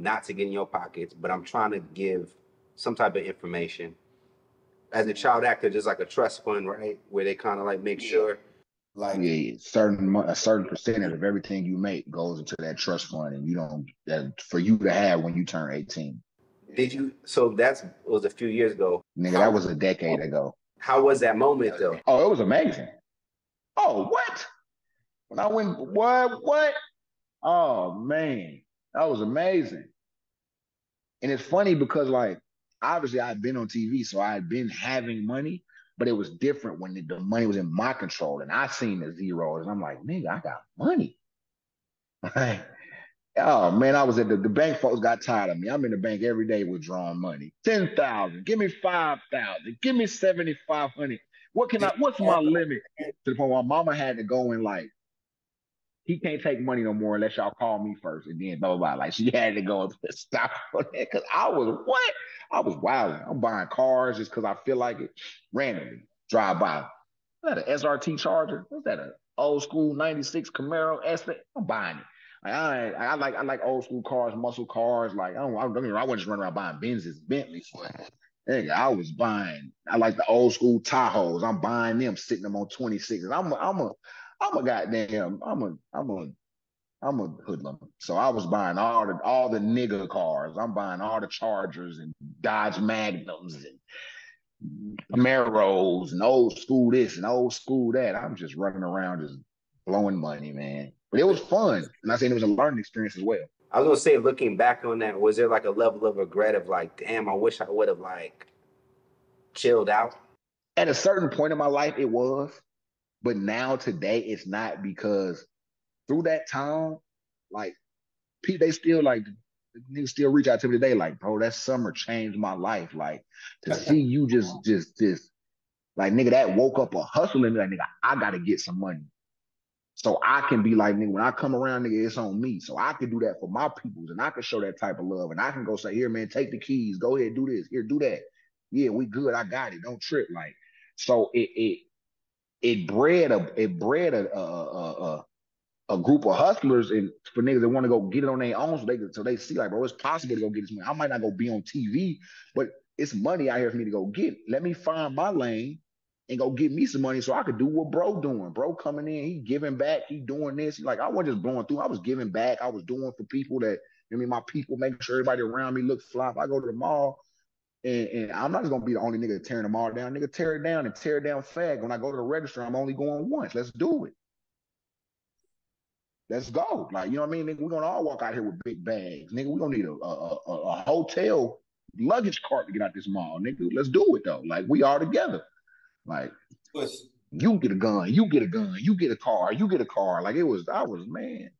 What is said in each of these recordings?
not to get in your pockets, but I'm trying to give some type of information. As a child actor, just like a trust fund, right? Where they kind of like make sure like yeah, yeah, certain a certain percentage of everything you make goes into that trust fund, and you don't that for you to have when you turn eighteen. Did you? So that's was a few years ago. Nigga, that was a decade ago. How was that moment though? Oh, it was amazing. Oh, what? When I went, what, what? Oh man, that was amazing. And it's funny because like obviously I've been on TV, so I had been having money, but it was different when the, money was in my control and I seen the zeros and I'm like, nigga, I got money. oh man, I was at the, the bank folks got tired of me. I'm in the bank every day withdrawing money. 10,000, give me 5,000, give me 7,500. What can I, what's my limit? To the point where mama had to go and like, he can't take money no more unless y'all call me first and then blah blah blah. Like she had to go and stop for that because I was what? I was wilding. I'm buying cars just because I feel like it randomly. Drive by. Is that an SRT Charger? What's that? An old school '96 Camaro S? I'm buying it. Like, I, I like I like old school cars, muscle cars. Like I don't, I, don't, I wasn't just running around buying Benzes, Bentleys. Nigga, I was buying. I like the old school Tahoes. I'm buying them, sitting them on 26s. I'm a, I'm a I'm a goddamn, I'm a, I'm a, I'm a hoodlum. So I was buying all the all the nigga cars. I'm buying all the Chargers and Dodge Magnums and Camaros and old school this and old school that. I'm just running around just blowing money, man. But it was fun. And I saying it was a learning experience as well. I was gonna say, looking back on that, was there like a level of regret of like, damn, I wish I would have like chilled out? At a certain point in my life, it was. But now today it's not because through that time, like they still like niggas still reach out to me today, like, bro, that summer changed my life. Like to see you just just just like nigga that woke up a hustle in me, like nigga, I gotta get some money. So I can be like, nigga, when I come around, nigga, it's on me. So I can do that for my peoples and I can show that type of love. And I can go say, here, man, take the keys, go ahead, do this, here, do that. Yeah, we good. I got it. Don't trip. Like, so it it it bred a it bred a a, a, a group of hustlers and for niggas that want to go get it on their own so they so they see like bro it's possible to go get this money. I might not go be on TV, but it's money out here for me to go get. Let me find my lane and go get me some money so I could do what bro doing. Bro coming in, he giving back, he doing this. He like I wasn't just blowing through. I was giving back. I was doing for people that I mean my people, making sure everybody around me look fly. If I go to the mall, and, and, I'm not just gonna be the only nigga tearing them all down. Nigga, tear it down and tear it down fag. When I go to the register, I'm only going once. Let's do it. Let's go. Like, you know what I mean? Nigga, we're gonna all walk out here with big bags. Nigga, we're gonna need a, a, a, a hotel luggage cart to get out this mall. Nigga, let's do it though. Like we are together. Like you get a gun, you get a gun, you get a car, you get a car. Like it was, I was man.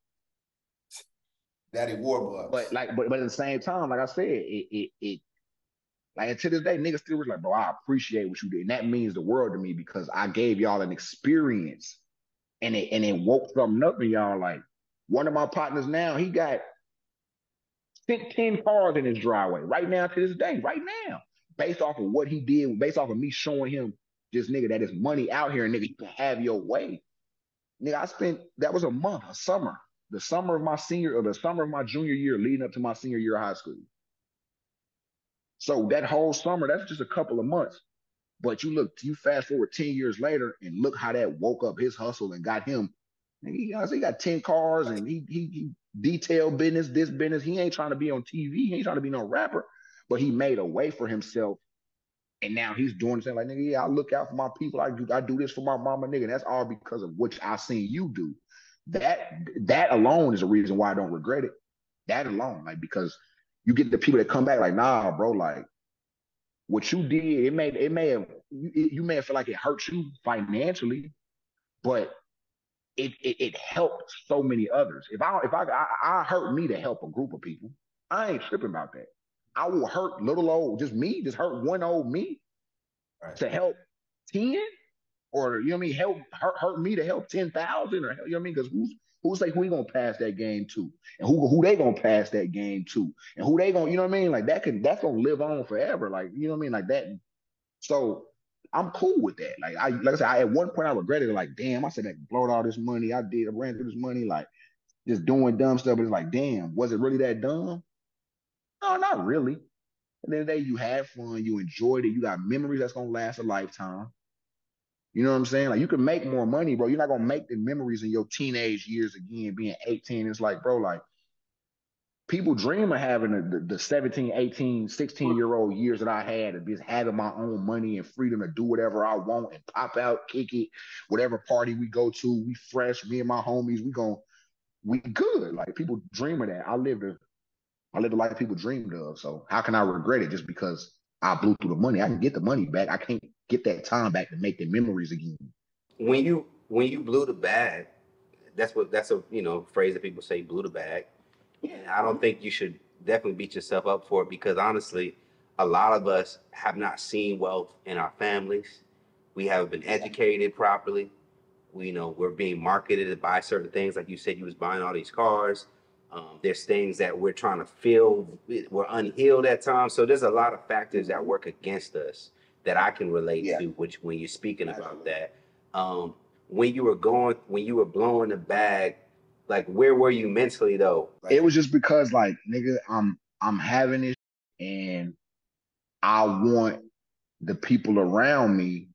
Daddy Warbucks. But like, but, but at the same time, like I said, it it it like to this day, niggas still was like, bro, I appreciate what you did. And that means the world to me because I gave y'all an experience and it and it woke something up in y'all. Like one of my partners now, he got 10 cars in his driveway right now to this day, right now. Based off of what he did, based off of me showing him just nigga that is money out here and nigga, you can have your way. Nigga, I spent that was a month, a summer, the summer of my senior or the summer of my junior year leading up to my senior year of high school. So that whole summer, that's just a couple of months. But you look, you fast forward 10 years later and look how that woke up his hustle and got him. And he, he got 10 cars and he, he, he detail business, this business. He ain't trying to be on TV. He ain't trying to be no rapper, but he made a way for himself. And now he's doing the same like, nigga, yeah, I look out for my people. I do, I do this for my mama, nigga. And that's all because of what I seen you do. That that alone is a reason why I don't regret it. That alone, like because you get the people that come back like, nah, bro, like what you did, it may it may have you, you may have felt like it hurt you financially, but it, it, it helped so many others. If I if I, I I hurt me to help a group of people, I ain't tripping about that. I will hurt little old just me, just hurt one old me right. to help ten, or you know what I mean, help hurt, hurt me to help ten thousand, or you know what I mean, because who's Who's say who he gonna pass that game to, and who who they gonna pass that game to, and who they gonna you know what I mean? Like that can that's gonna live on forever. Like you know what I mean? Like that. So I'm cool with that. Like I like I said, I, at one point I regretted it. Like damn, I said I blowed all this money. I did. I ran through this money. Like just doing dumb stuff. But it's like damn, was it really that dumb? No, not really. And then the day you had fun, you enjoyed it, you got memories that's gonna last a lifetime. You know what I'm saying? Like you can make more money, bro. You're not gonna make the memories in your teenage years again, being 18. It's like, bro, like people dream of having the, the, the 17, 18, 16 year old years that I had of just having my own money and freedom to do whatever I want and pop out, kick it, whatever party we go to, we fresh, me and my homies, we going we good. Like people dream of that. I lived a I lived a life people dreamed of. So how can I regret it just because I blew through the money? I can get the money back. I can't get that time back to make the memories again. When you when you blew the bag, that's what that's a you know phrase that people say blew the bag. And I don't think you should definitely beat yourself up for it because honestly, a lot of us have not seen wealth in our families. We haven't been educated properly. We you know we're being marketed to buy certain things. Like you said, you was buying all these cars. Um, there's things that we're trying to fill. We're unhealed at times. So there's a lot of factors that work against us that I can relate Yeah. to. Which when you're speaking about that, um, when you were going, when you were blowing the bag, like where were you mentally though? Like, It was just because like nigga, I'm I'm having it and I want the people around me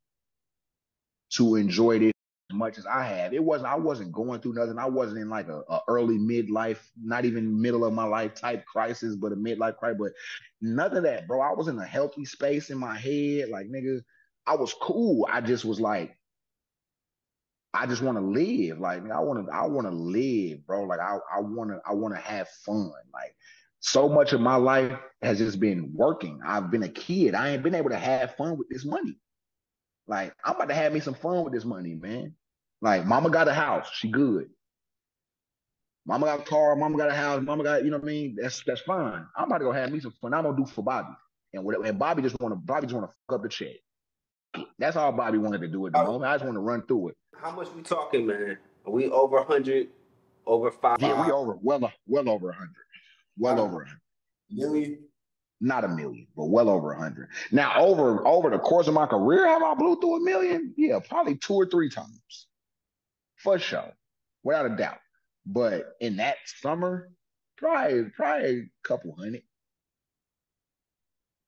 to enjoy this as much as I have. It wasn't I wasn't going through nothing. I wasn't in like a, a early midlife, not even middle of my life type crisis, but a midlife crisis. But none of that, bro. I was in a healthy space in my head. Like nigga, I was cool. I just was like, I just want to live. Like I want to, I want to live, bro. Like I, I want to, I want to have fun. Like so much of my life has just been working. I've been a kid. I ain't been able to have fun with this money. Like I'm about to have me some fun with this money, man. Like mama got a house, she good. Mama got a car, mama got a house, mama got, you know what I mean? That's that's fine. I'm about to go have me some fun. I'm gonna do for Bobbe. And whatever and Bobbe just wanna Bobbe just wanna fuck up the check. That's all Bobbe wanted to do at the Oh. moment. I just want to run through it. how much we talking, man? Are we over hundred, over five? Yeah, we over well well over a hundred. Well Wow. over hundred. Million. Not a million, but well over a hundred. Now, over over the course of my career, have I blew through a million? Yeah, probably two or three times. For sure. Without a doubt. But in that summer, probably probably a couple hundred.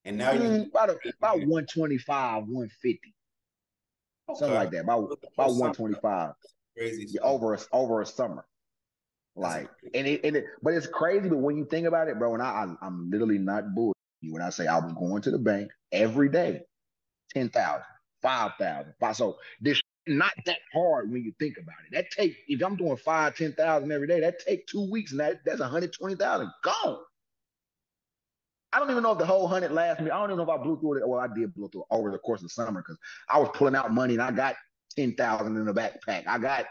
And now you Mm, about a, about 125, 150. Something like that. About about 125. Crazy. Yeah, over a, over a summer. Like and it, and it but it's crazy, but when you think about it, bro, and I, I I'm literally not bull you when I say I was going to the bank every day, 10,000, 5,000. So this not that hard when you think about it. That take if I'm doing five, 10,000 every day, that take two weeks and that that's 120,000 gone. I don't even know if the whole hundred lasts me. I don't even know if I blew through it. Well, I did blow through it over the course of summer because I was pulling out money and I got 10,000 in the backpack. I got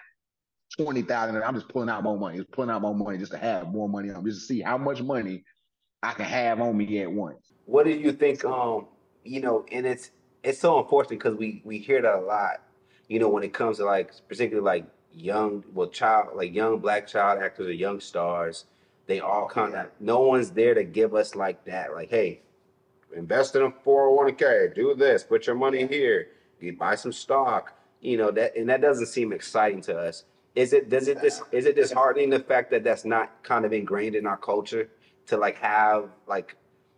twenty thousand, and I'm just pulling out more money. Just pulling out more money just to have more money on, just to see how much money I can have on me at once. What do you think? Um, you know, and it's it's so unfortunate because we we hear that a lot. You know, when it comes to like particularly like young, well, child, like young black child actors or young stars, they all kind of no one's there to give us like that. Like, hey, invest in a four hundred one k, do this, put your money here, you buy some stock. You know that, and that doesn't seem exciting to us. Is it? Does it? This is it disheartening the fact that that's not kind of ingrained in our culture to like have like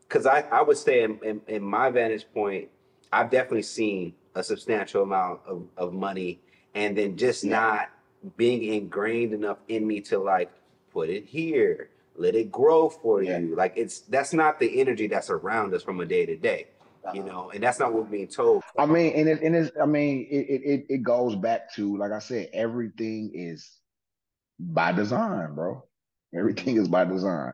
because I, I would say in, in, in my vantage point, I've definitely seen a substantial amount of, of money and then just Yeah. not being ingrained enough in me to like put it here, let it grow for Yeah. you. Like it's that's not the energy that's around us from a day to day, you uh-huh. know, and that's not what we're being told. I mean, and it, and it's, I mean, it, it it it goes back to like I said, everything is by design, bro. Everything is by design.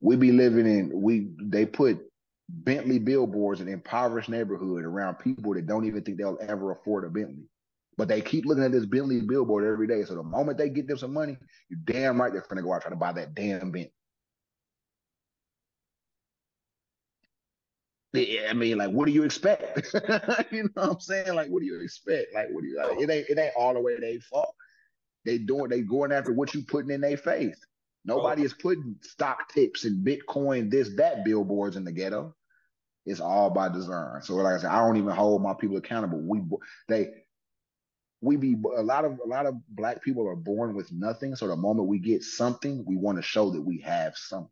We be living in we they put Bentley billboards in impoverished neighborhood around people that don't even think they'll ever afford a Bentley. But they keep looking at this Bentley billboard every day. So the moment they get them some money, you damn right they're gonna go out try to buy that damn Bentley. I mean, like, what do you expect? you know what I'm saying? Like, what do you expect? Like, what do you? Like, it ain't it ain't all the way they fault. They doing they going after what you putting in their face. Nobody is putting stock tips and Bitcoin, this that billboards in the ghetto. It's all by design. So, like I said, I don't even hold my people accountable. We they we be a lot of a lot of black people are born with nothing. So the moment we get something, we want to show that we have something.